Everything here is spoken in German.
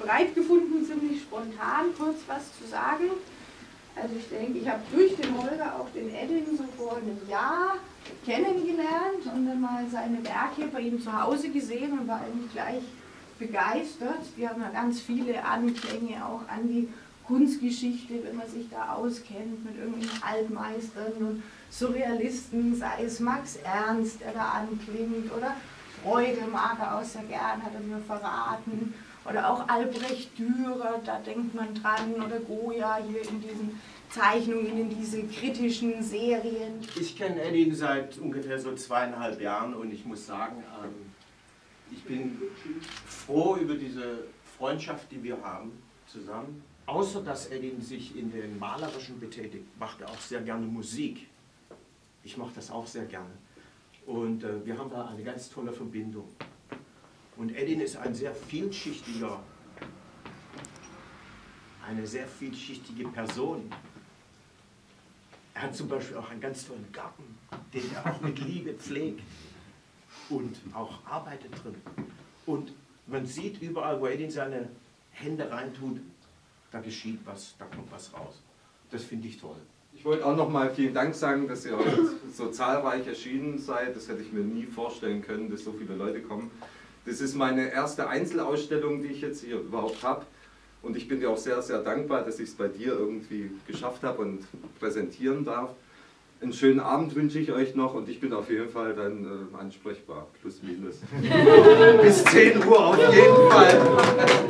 bereit gefunden, ziemlich spontan kurz was zu sagen. Also ich denke, ich habe durch den Holger auch den Edding so vor einem Jahr kennengelernt und dann mal seine Werke bei ihm zu Hause gesehen und war eigentlich gleich begeistert. Wir haben ja ganz viele Anklänge auch an die Kunstgeschichte, wenn man sich da auskennt mit irgendwelchen Altmeistern und Surrealisten, sei es Max Ernst, der da anklingt, oder Freude mag er auch sehr gern, hat er mir verraten. Oder auch Albrecht Dürer, da denkt man dran, oder Goya hier in diesen Zeichnungen, in diesen kritischen Serien. Ich kenne Edding seit ungefähr so zweieinhalb Jahren und ich muss sagen, ähm, ich bin froh über diese Freundschaft, die wir haben zusammen. Außer dass Edding sich in den Malerischen betätigt, macht er auch sehr gerne Musik. Ich mache das auch sehr gerne. Und äh, wir haben da eine ganz tolle Verbindung. Und Edin ist ein sehr vielschichtiger, eine sehr vielschichtige Person. Er hat zum Beispiel auch einen ganz tollen Garten, den er auch mit Liebe pflegt und auch arbeitet drin. Und man sieht überall, wo Edin seine Hände reintut, da geschieht was, da kommt was raus. Das finde ich toll. Ich wollte auch nochmal vielen Dank sagen, dass ihr heute so zahlreich erschienen seid. Das hätte ich mir nie vorstellen können, dass so viele Leute kommen. Das ist meine erste Einzelausstellung, die ich jetzt hier überhaupt habe. Und ich bin dir auch sehr, sehr dankbar, dass ich es bei dir irgendwie geschafft habe und präsentieren darf. Einen schönen Abend wünsche ich euch noch und ich bin auf jeden Fall dann äh, ansprechbar, plus minus. Bis 10 Uhr auf jeden Fall.